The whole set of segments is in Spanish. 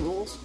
rules.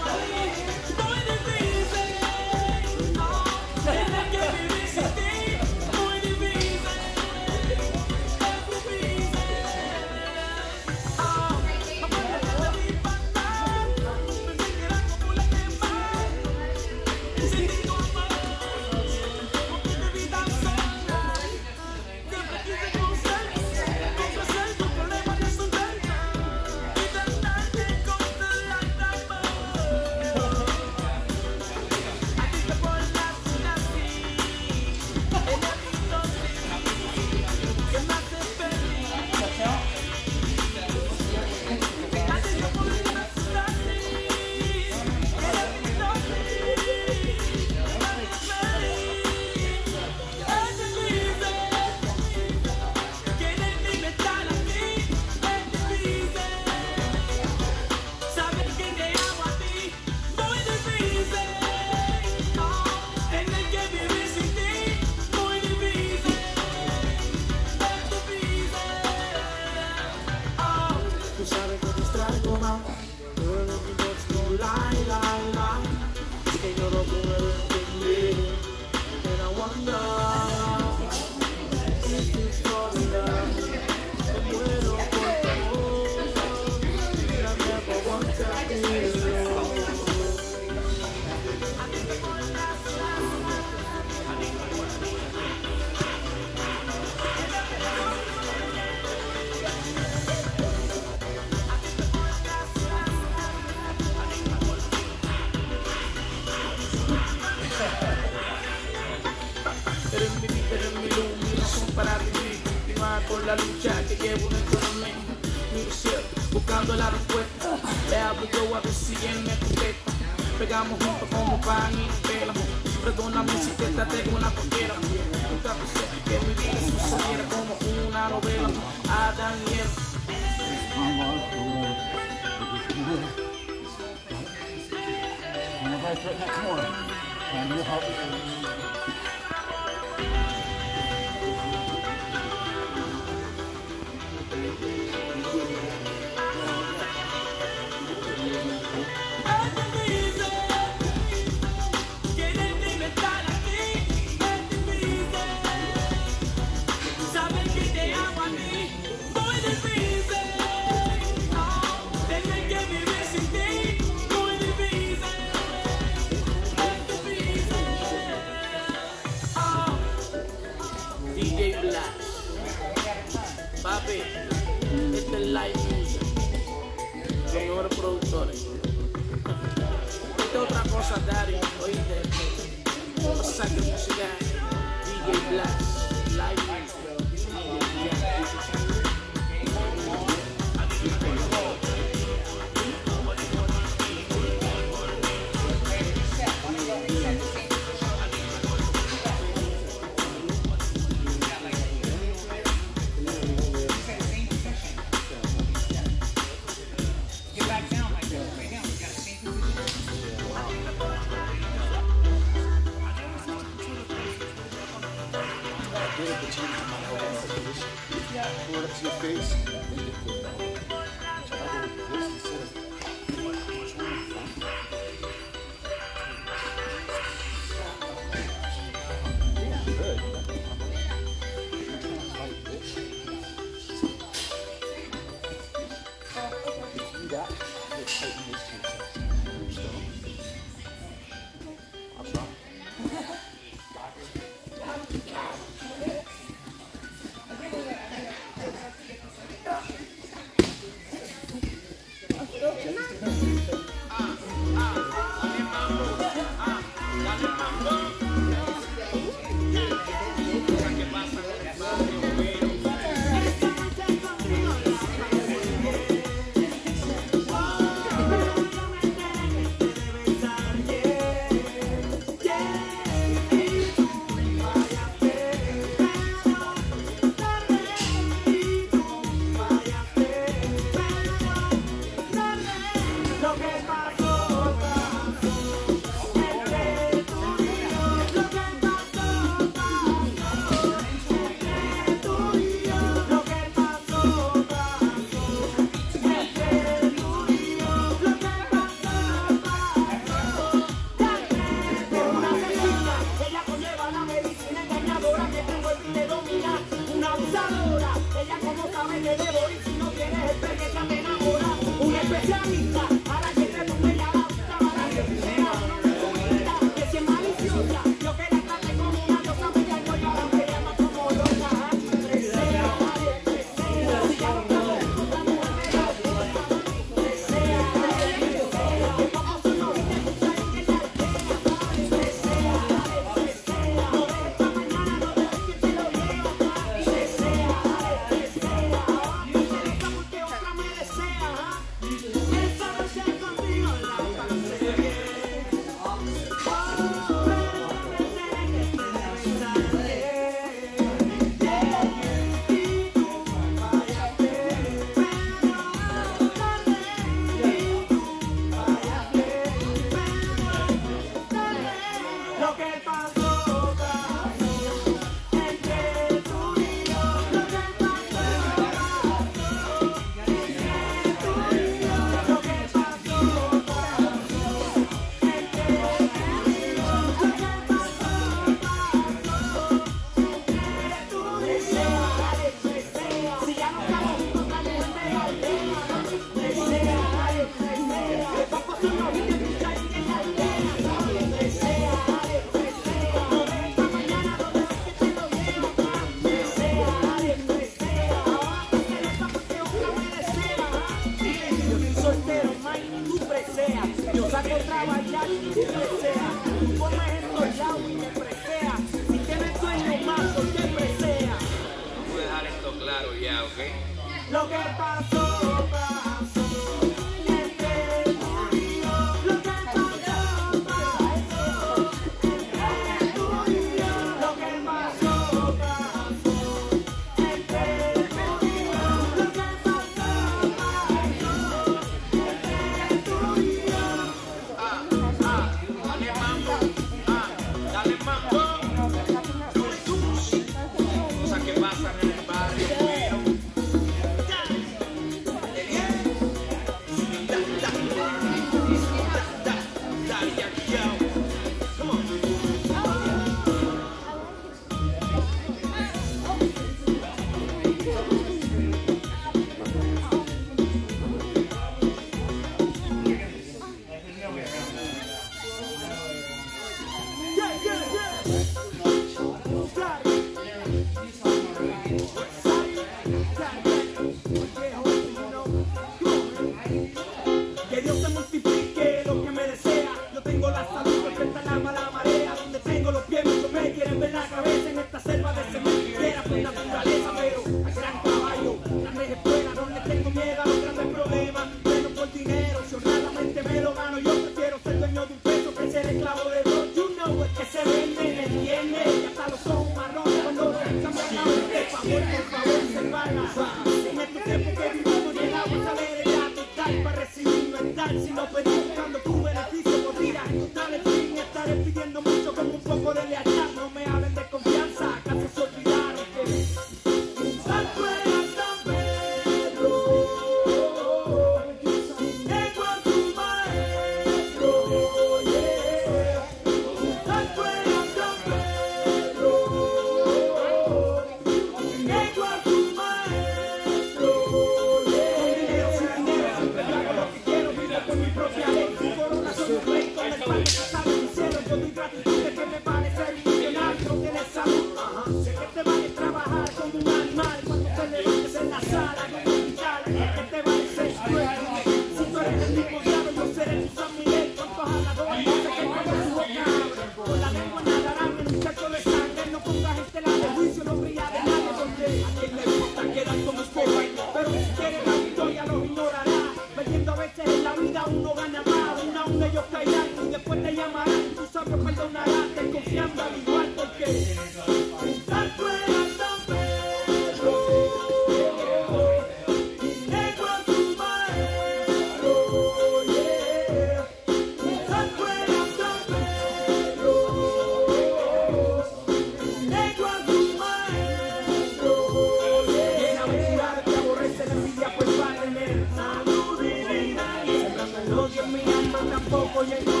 Tampoco yo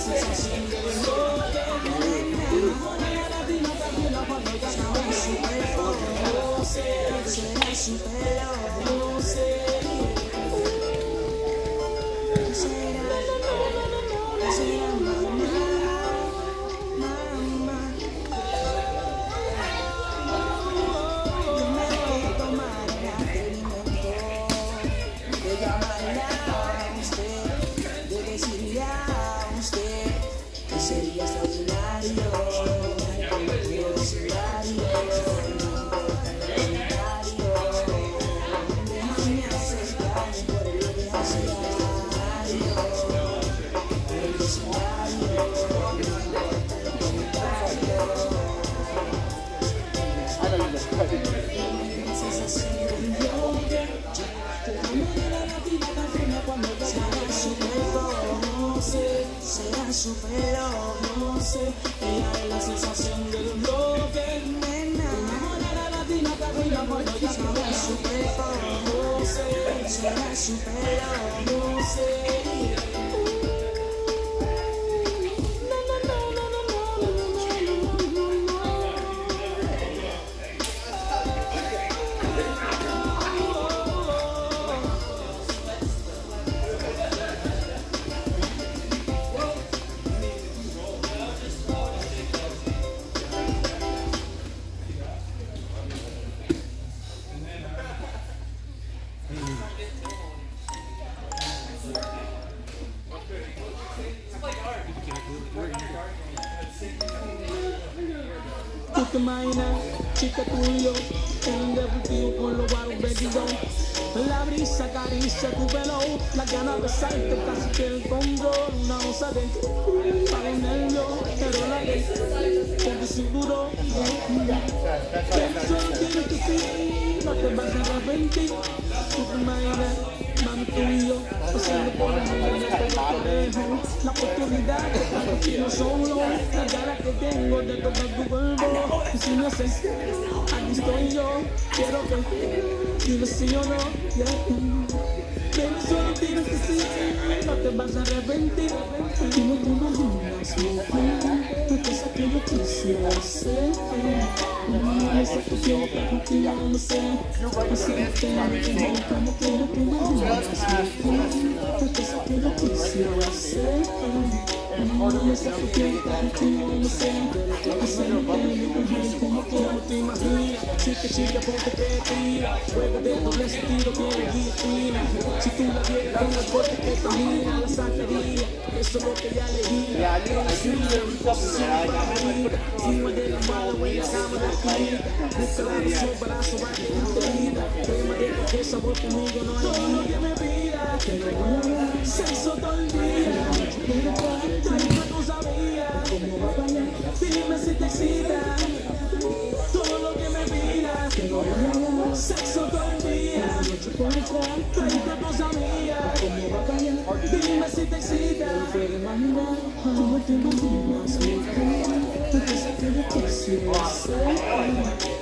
sensación Será Será su pelo, no sé, la sensación bloque, su será su pelo, no sé. Chica, chica, ponte que tira. Juega de doble sentido, guillotina. Si tú la vieras con corte que camina, la sacaría. Eso es lo que ya elegí. Encima de la mala, voy a cama la caída. Busca la razón para sobarte que conmigo no Todo lo que me pida, te lo se todo el día. No sabía, cómo va a bailar, dime si te excita Todo lo que me pida, te lo sexo todo el día. No sabía, cómo va a bailar, dime si te excita. Puedo imaginar cómo te imaginas, que yo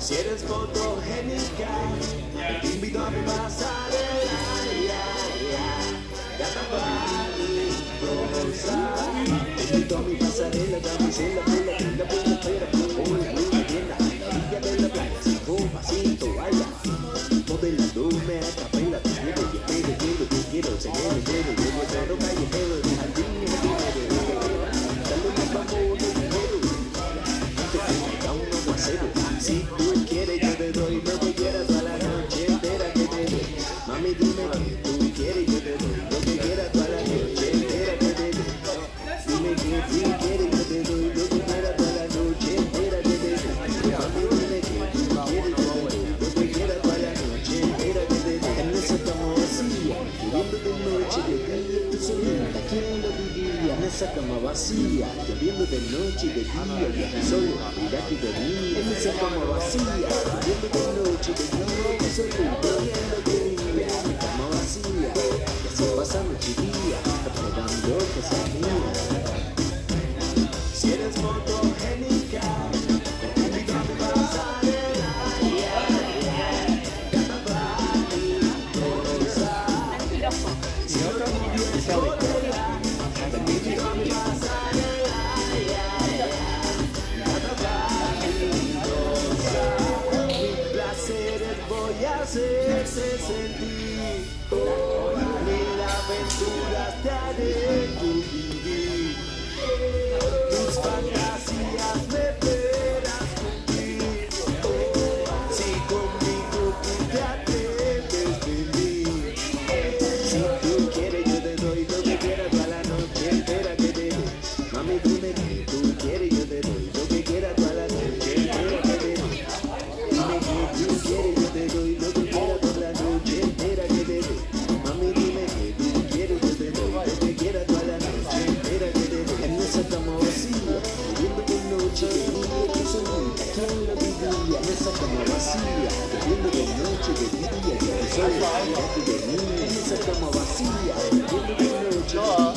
Si eres fotogénica, te invito a mi pasarela, ya tampoco más Te invito a mi pasarela, camisela, pela, linda, pela, pera, hoy muy bien, la orilla de la playa, sin copa, sin toalla, modelándome a capela, quiero, te quiero, te cama vacía, lloviendo de noche y de día, y aquí solo, mira que dormía. En cama vacía, lloviendo de noche y de día, tú solita, ¿quién lo diría? En mi cama vacía, y así noche y día, esperando que sea Noche de de de noche.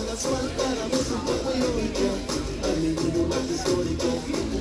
la suelta. Al menudo más histórico, tú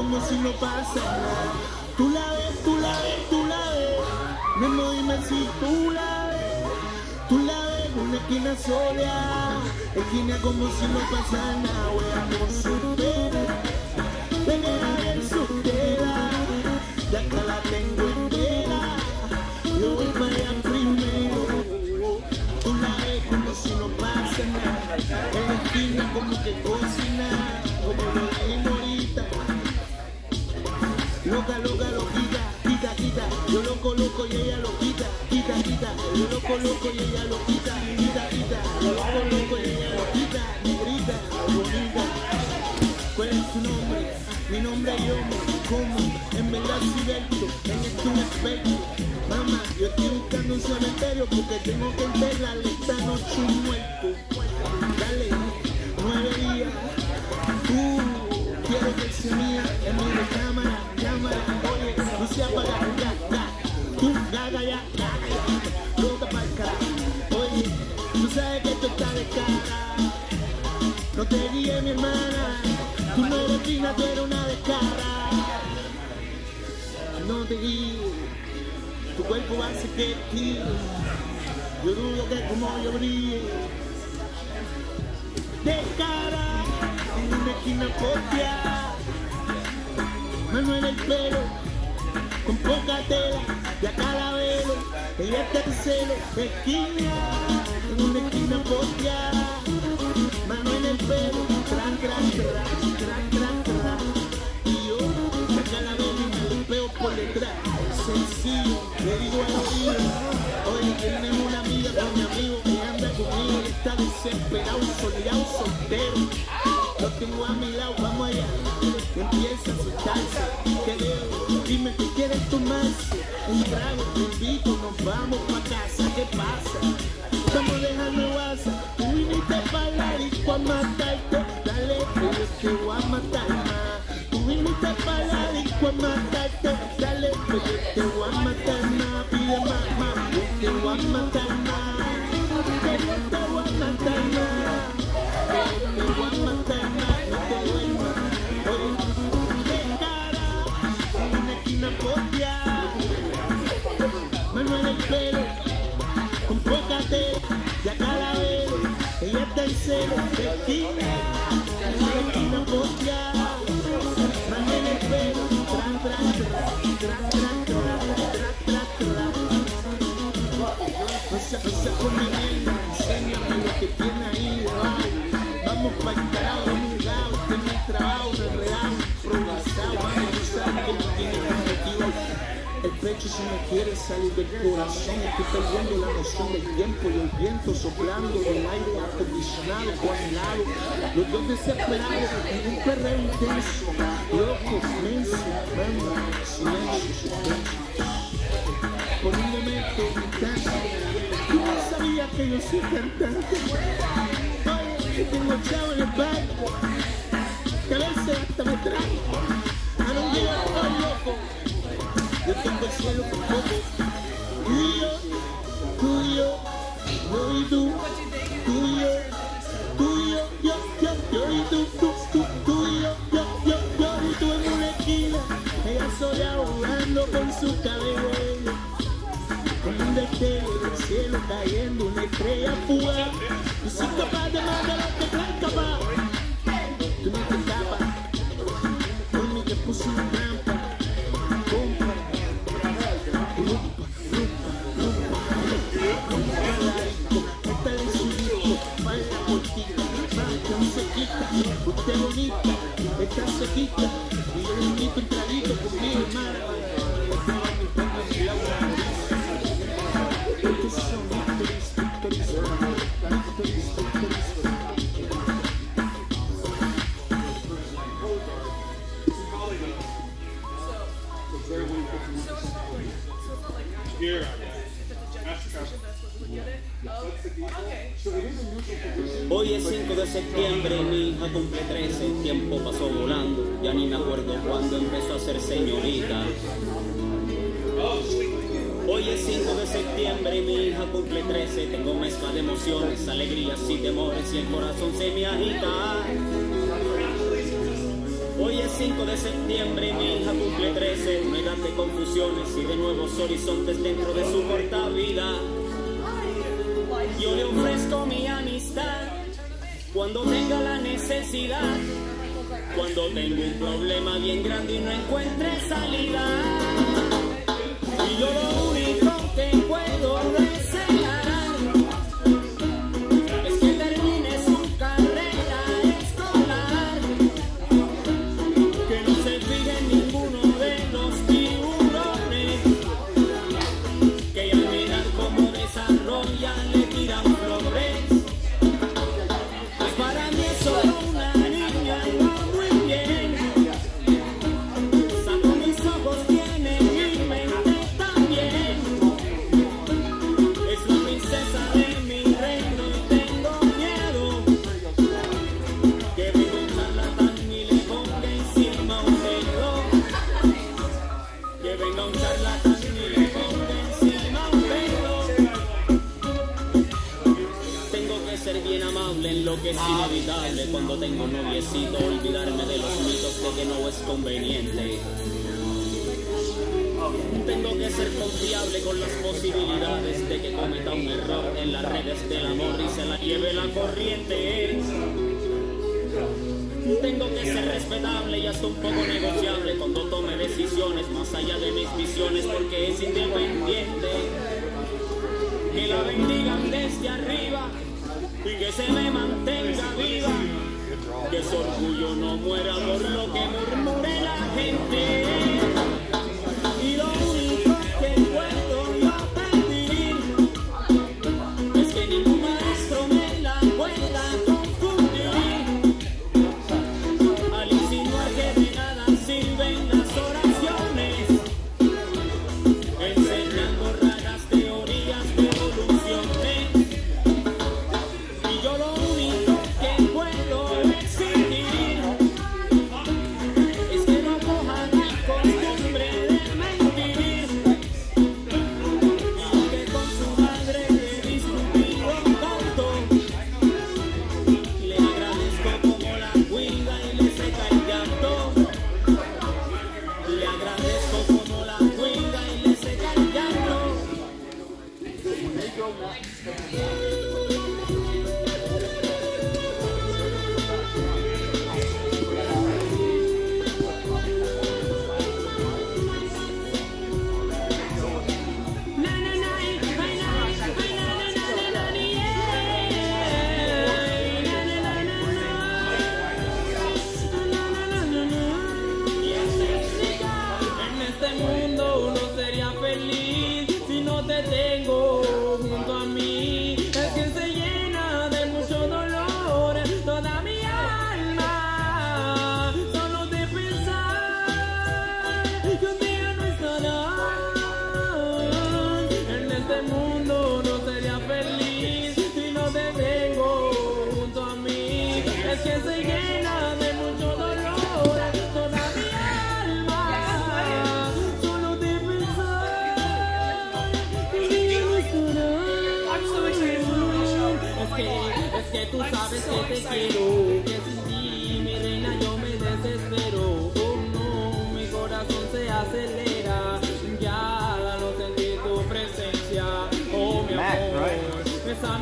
como si no pasa nada. Tú la ves, tú la ves, tú la ves, Memo dime si tú la ves, tú la ves, una esquina sola, esquina como si no pasa nada, quita, yo lo coloco y ella lo quita, quita, quita, yo lo coloco y ella lo quita, negrita, bonita. ¿Cuál es tu nombre? Mi nombre es yo, como en verdad Silberto, en esto un experto. Mamá, yo estoy buscando un cementerio porque tengo que enterrarle esta noche un muerto. Cuerpo hace que tire. Yo dudo que como yo brille. De cara, en una esquina copia. Mano en el pelo, con poca tela, de acá la velo. Ella está en celo, esquina, en una esquina copia. Desesperado, soleado, soltero. Lo tengo a mi lado, vamos allá. Y empieza a soltarse. ¿Qué debo? Dime que quieres tomarse. Un trago, te invito, nos vamos pa' casa. ¿Qué pasa? Estamos dejando WhatsApp. Tú viniste pa' la disco a matarte. Dale, que yo te voy a matar más. Tú viniste pa' la disco a matarte. Dale, que yo te voy a matar más. Pide más, más. Yo te voy a matar más. Enséñame lo que tiene ahí el mi pecho se me quiere salir del corazón, estoy perdiendo la noción del tiempo y el viento soplando el aire acondicionado por mi lado. Los dos desesperados en un perreo intenso, loco, menso, manda, silencio, suspenso. Por un momento, un instante, yo no sabía que yo soy cantante. Que tengo chavo en el banco, que a veces hasta me trae. A no llegar estoy loco. Yo tengo el cielo por poco. Tú y yo, y tú, tú y yo, yo, yo, y tú, tú, tú, tú y yo, yo, yo, yo y tú en una esquina. Ella sola jugando con su cabello. vida que el cielo cayendo una estrella fugaz y soy capaz de mandar a este plan tú no te escapas mami te puso una trampa compra lupa, lupa, lupa Está la rico, métale su rico sequita usted bonita, está sequita y yo le invito un traguito conmigo hermano Hoy es 5 de septiembre, mi hija cumple 13, el tiempo pasó volando, ya ni me acuerdo cuándo empezó a ser señorita. Hoy es 5 de septiembre, mi hija cumple 13, tengo mezcla de emociones, alegrías y temores y el corazón se me agita. Hoy es 5 de septiembre mi hija cumple 13, una edad de confusiones y de nuevos horizontes dentro de su corta vida. Yo le ofrezco mi amistad cuando tenga la necesidad, cuando tengo un problema bien grande y no encuentre salida. Tengo noviecito, olvidarme de los mitos de que no es conveniente. Tengo que ser confiable con las posibilidades de que cometa un error en las redes del amor y se la lleve la corriente. Tengo que ser respetable y hasta un poco negociable cuando tome decisiones más allá de mis visiones porque es independiente que la bendigan desde arriba y que se me su orgullo no muera por lo que murmure la gente.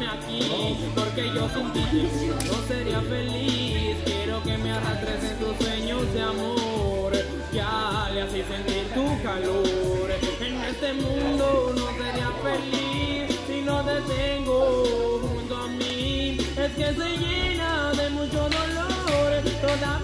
Aquí, porque yo sin ti no sería feliz. Quiero que me arrastres en tus sueños de amor, ya le haces sentir tu calor. En este mundo no sería feliz si no te tengo junto a mí. Es que se llena de mucho dolor toda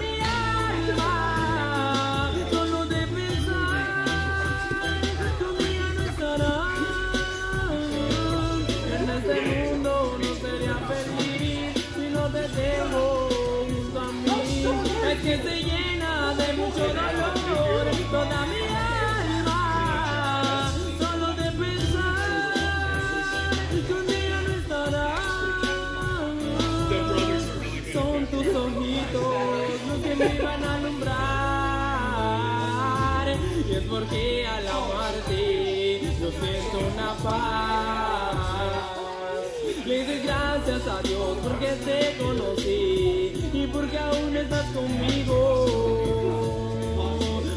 Y es porque al amarte yo siento una paz. Le doy gracias a Dios porque te conocí y porque aún estás conmigo.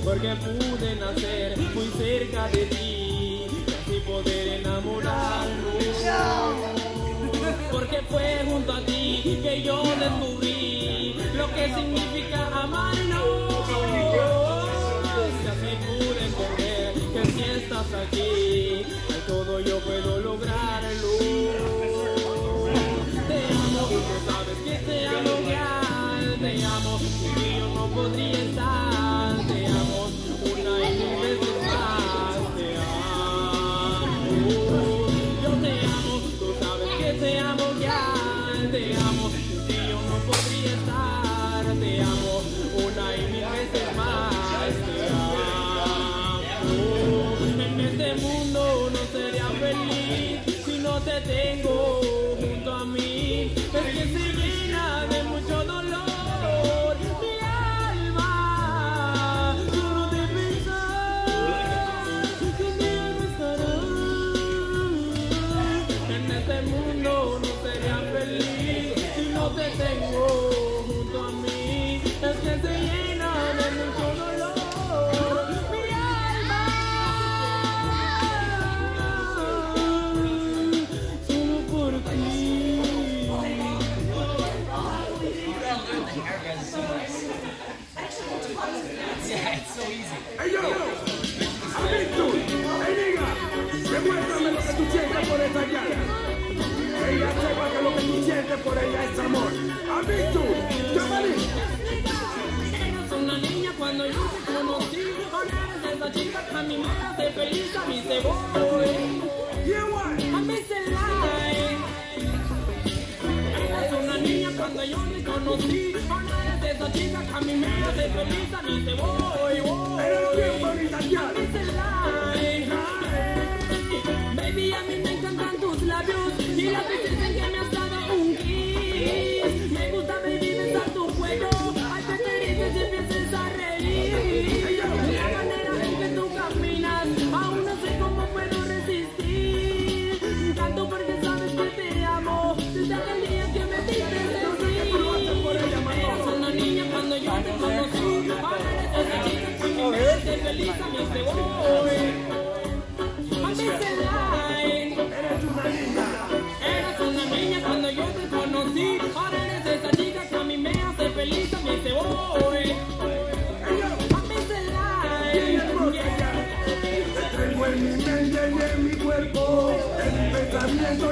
porque pude nacer muy cerca de ti y así poder enamorarnos. Porque fue junto a ti que yo descubrí lo que significa amarnos. Aquí, todo yo puedo lograrlo. Te amo, tú sabes que te amo, real, te amo, y yo no podría estar. Que por ella es amor. ¡Llámale! Eres una niña cuando yo te conocí esa chica feliz A mí se voy Yeah, what? A mí se light Eres una niña cuando yo te conocí eres esa chica que a mí me hace feliz A Eres bien bonita, ya. Baby, a mí me encantan tus labios Y veces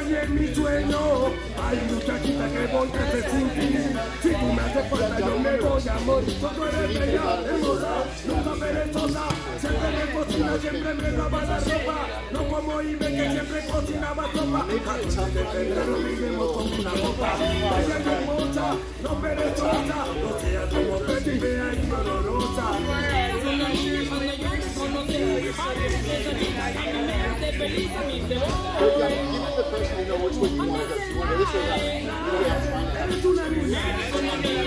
y en mi sueño. Ay, muchachita, que voy a ti. Si tú me haces falta, yo me voy a morir. Tú eres bella, hermosa, nunca perezosa. Siempre me cocina, siempre me lava la ropa. No como Ibe, que siempre cocinaba sopa. Así de febrero vivimos como una copa. Bella y hermosa, no perezosa. No seas como Betty, bella y dolorosa. Eres una niña cuando yo te conocí Ahora eres esa chica que a mí me hace feliz A mí se Yeah, voy give it the person you know which way you want to go. You want this or that? You know we have to find out. Eres una niña. Una niña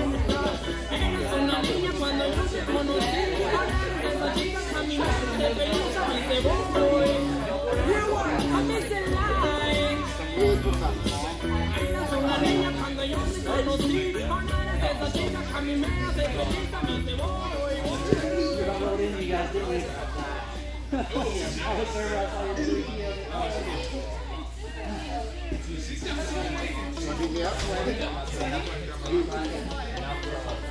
una niña cuando yo te conocí Ahora eres esa chica que a mí me hace feliz A mí se voy A mí se light Eres una niña cuando yo te conocí Ahora eres esa chica que a mí me hace feliz A mí se voy Wanna beat me up? Me gusta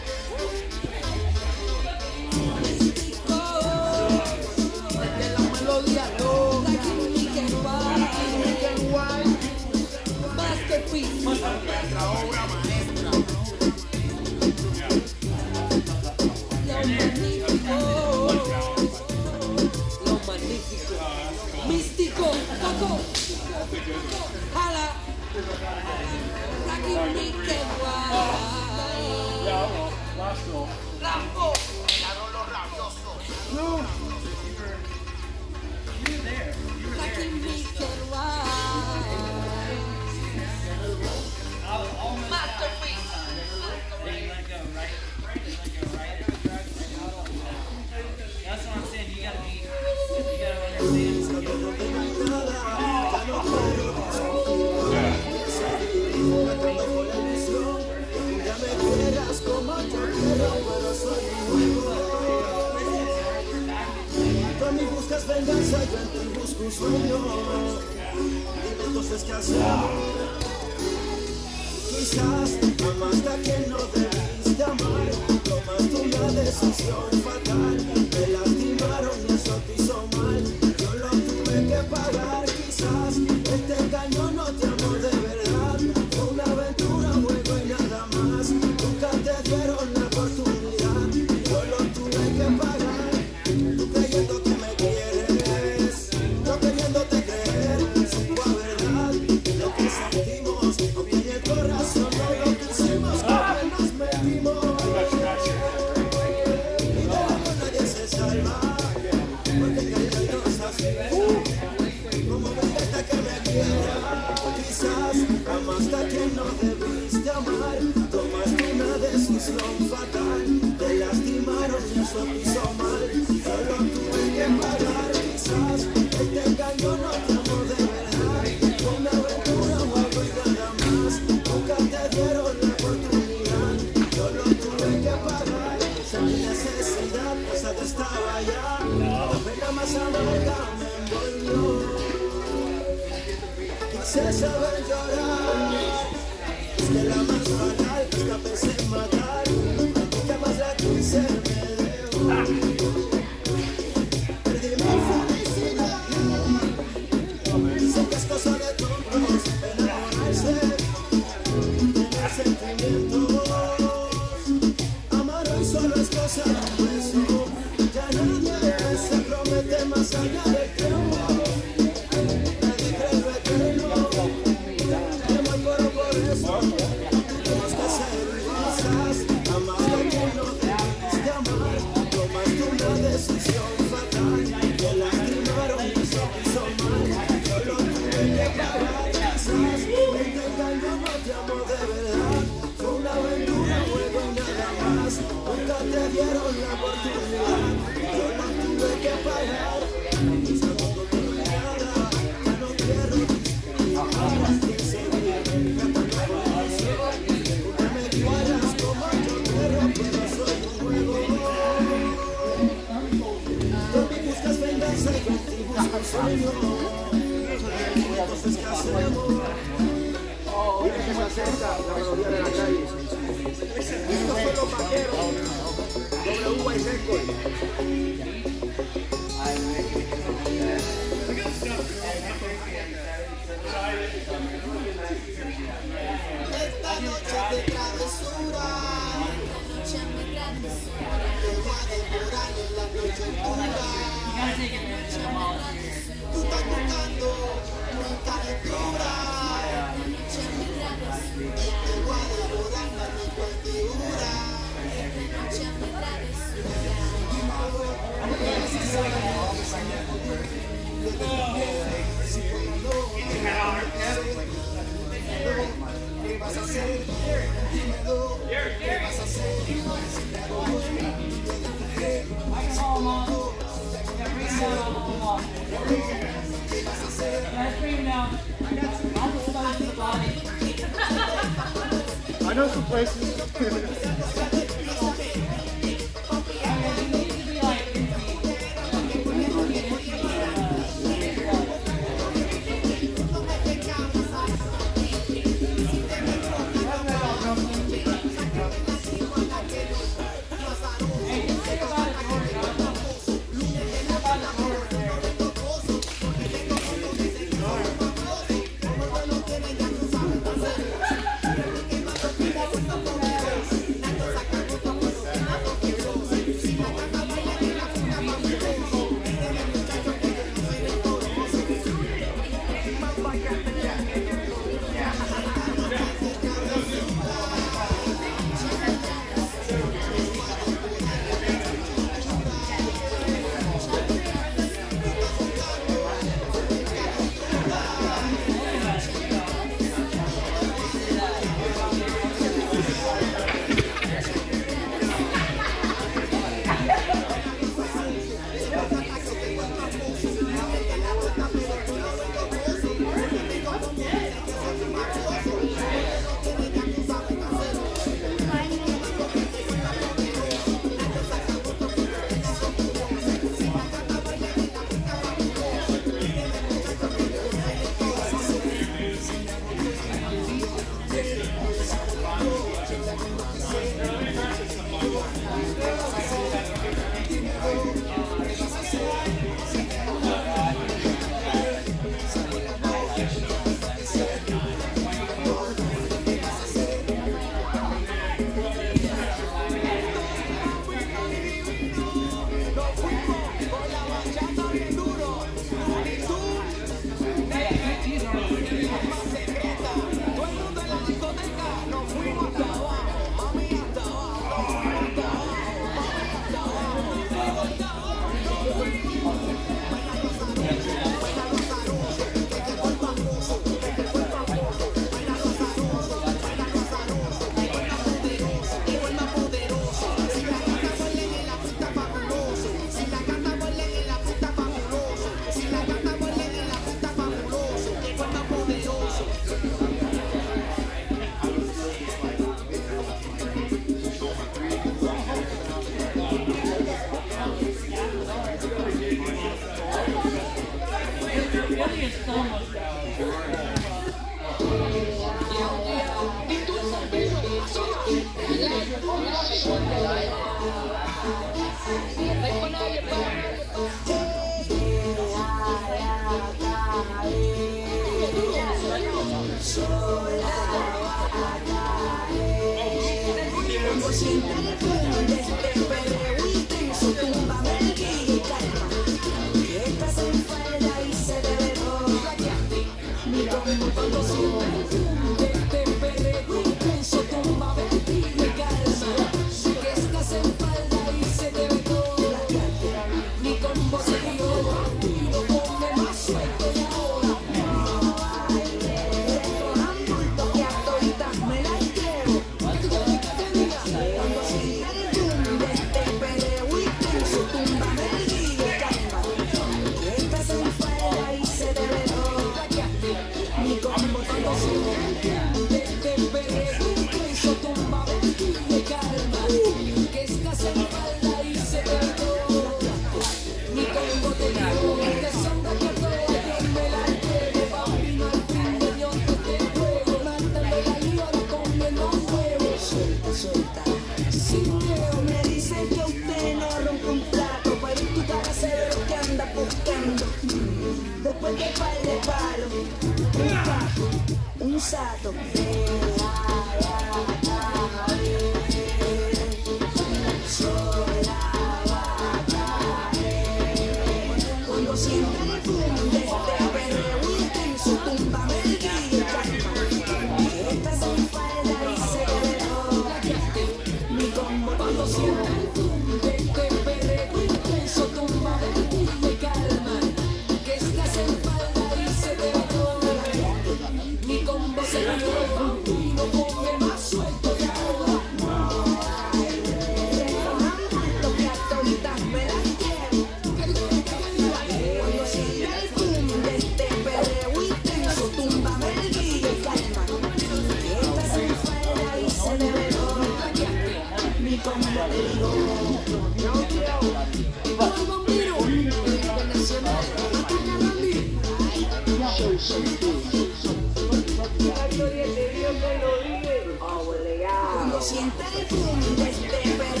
sienta el de este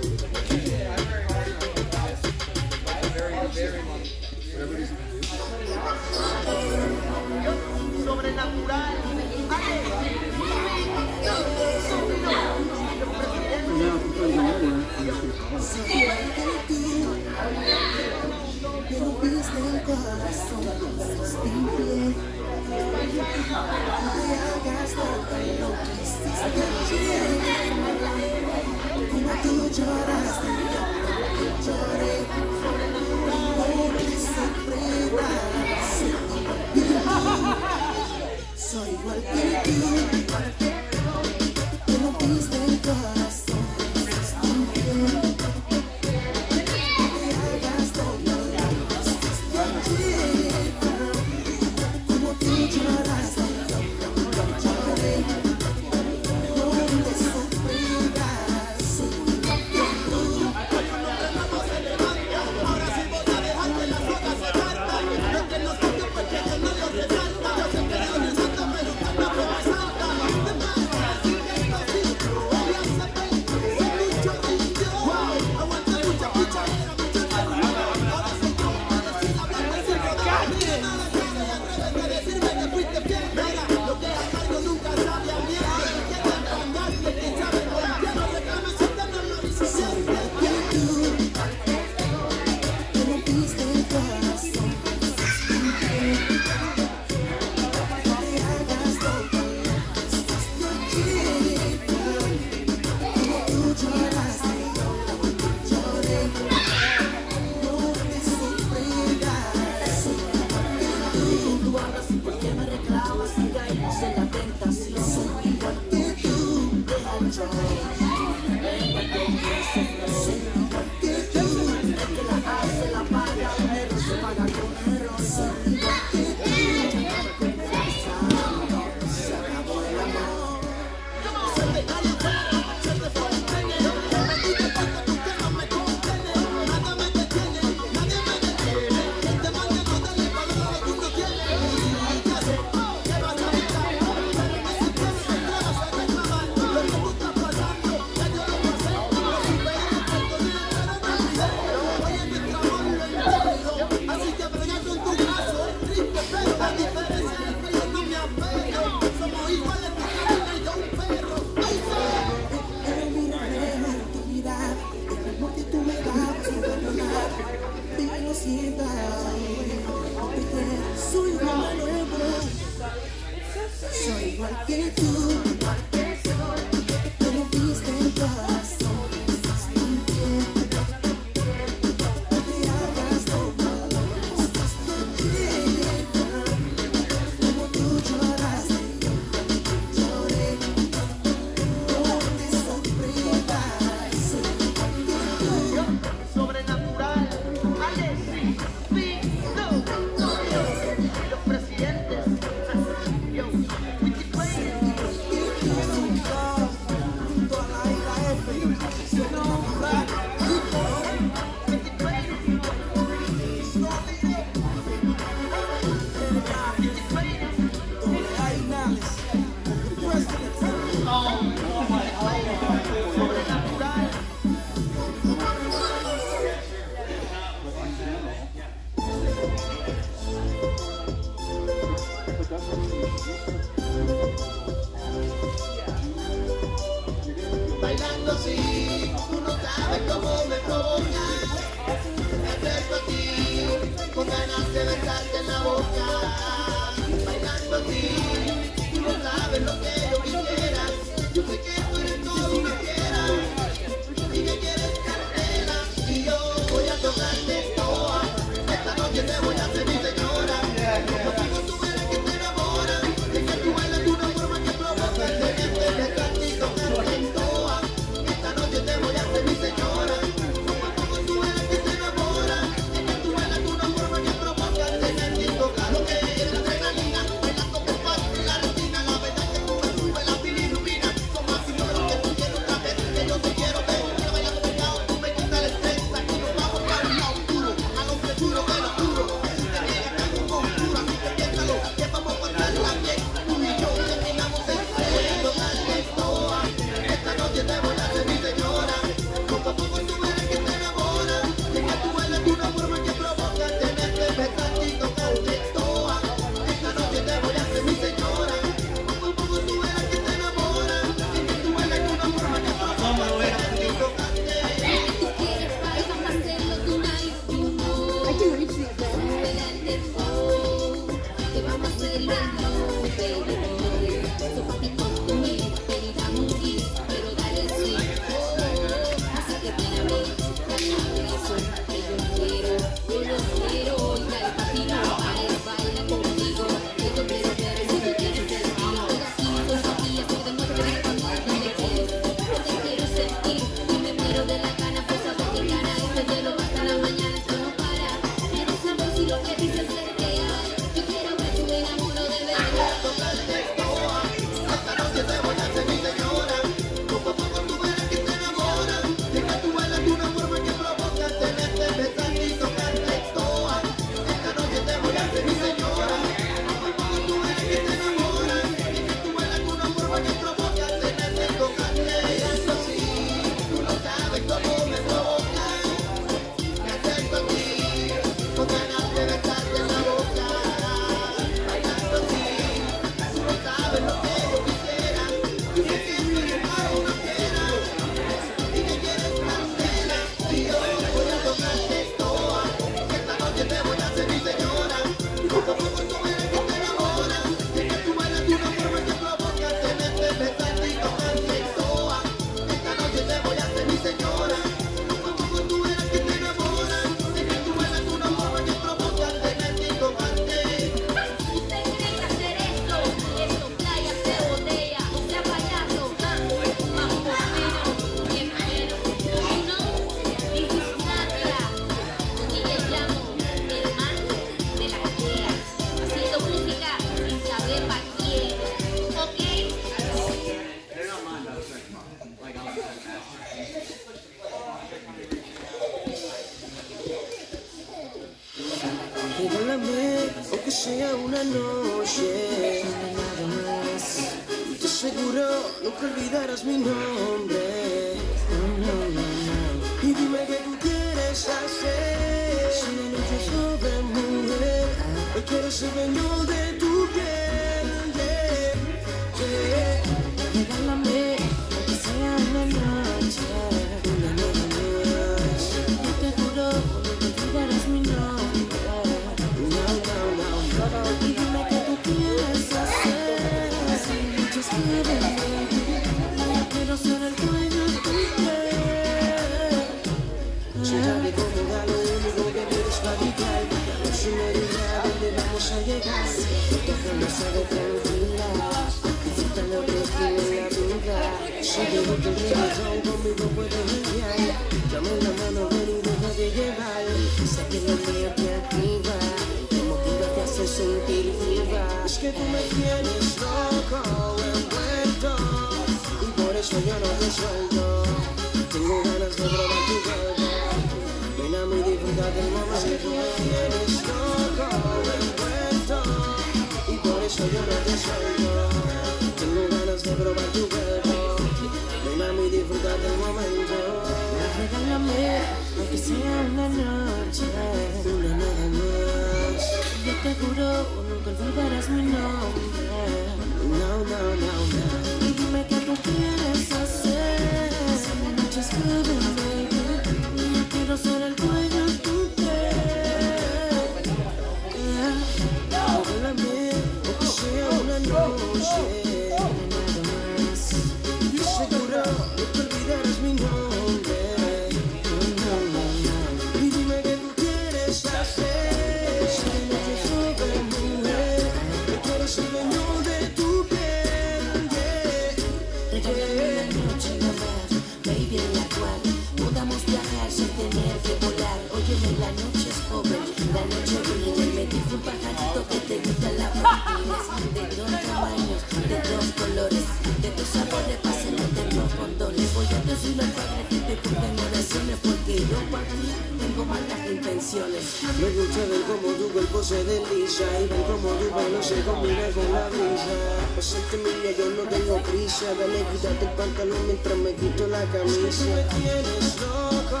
pisa, dale, quítate el pantalón mientras me quito la camisa. Es que tú me tienes loco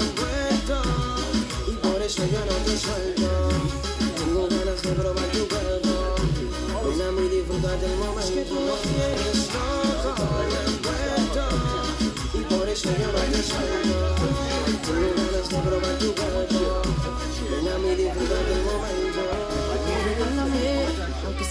envuelto, y por eso yo no te suelto. Tengo ganas de probar tu cuerpo, ven a mí disfrutar del momento. Es que tú me tienes loco envuelto, y por eso yo no te suelto. Tengo ganas de probar tu cuerpo, ven a mí disfrutar del momento.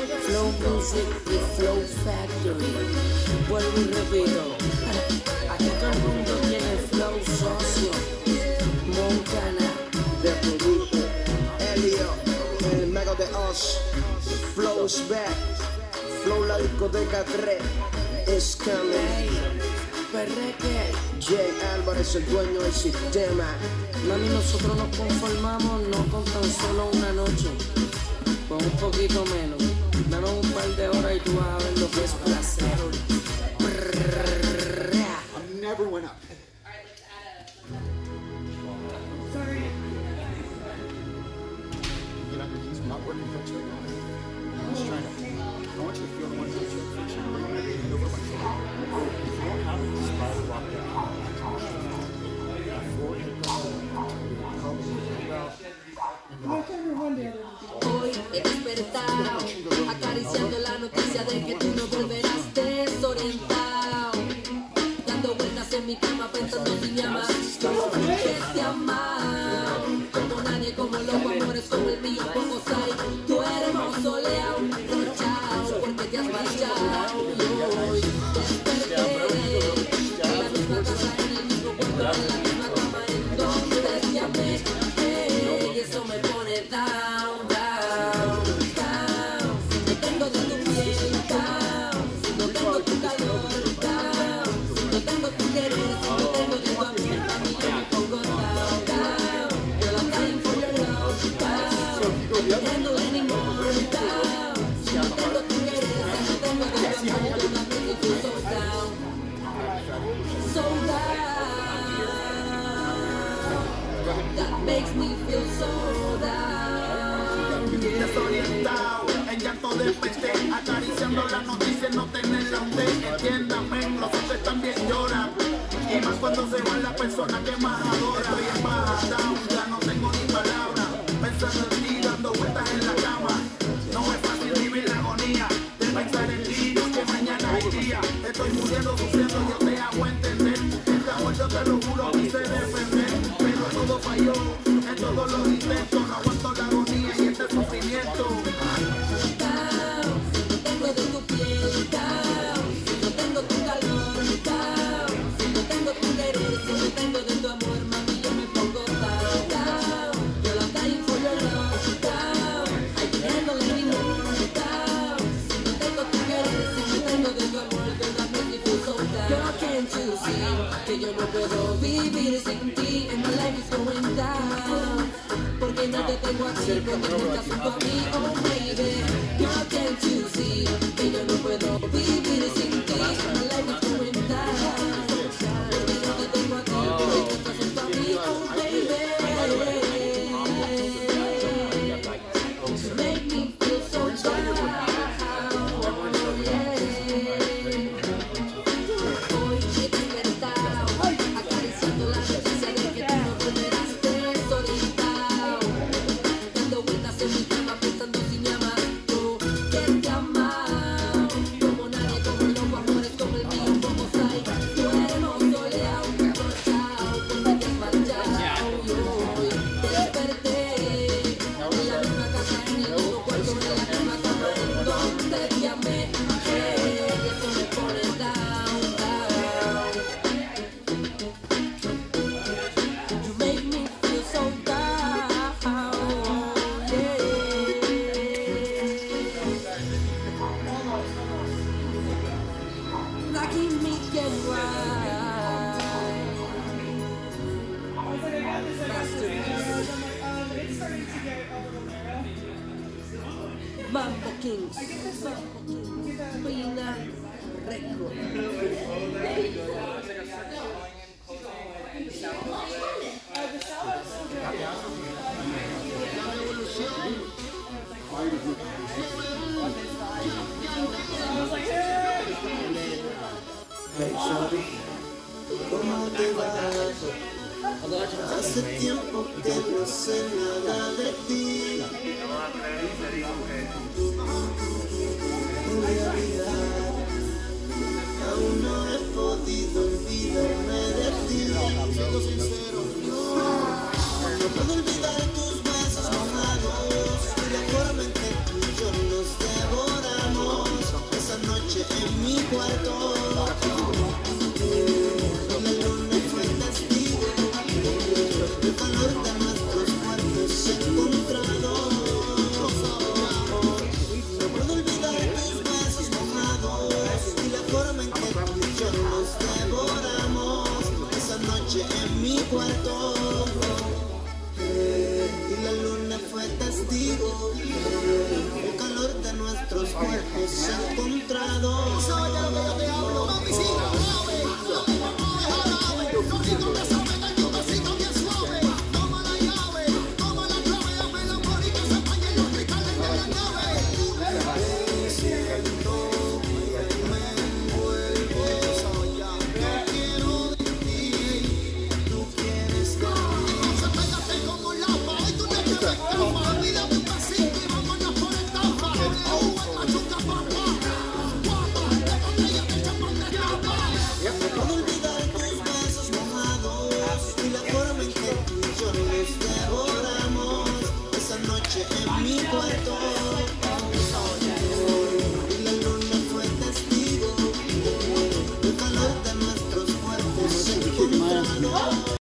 Flow Music y Flow Factory. Vuelvo y repito, aquí todo el mundo tiene flow socio. Montana, The Producer, Elio, el mega de Oz. Flow is back, Flow la discoteca 3 is coming. Perreque. Jay Álvarez, el dueño del sistema. Mami, nosotros nos conformamos no con tan solo una noche, con un poquito menos. Danos un par de horas y tú vas a ver lo que es placer. I never went up. acariciando las noticias, no tener la entiéndame, los hombres también lloran, y más cuando se va la persona que más adora, estoy en baja, down, ya no tengo ni palabras, pensando en ti, dando vueltas en la cama, no es fácil vivir la agonía, de pensar en ti, que mañana hay día, estoy muriendo, sufriendo, yo te hago entender, esta muerte te lo juro, quise defender, pero todo falló, en todos los intentos, puedo vivir sin ti And my life is going down. Porque no te tengo aquí Porque no estás junto a mí Oh baby, how can't you see Que yo no puedo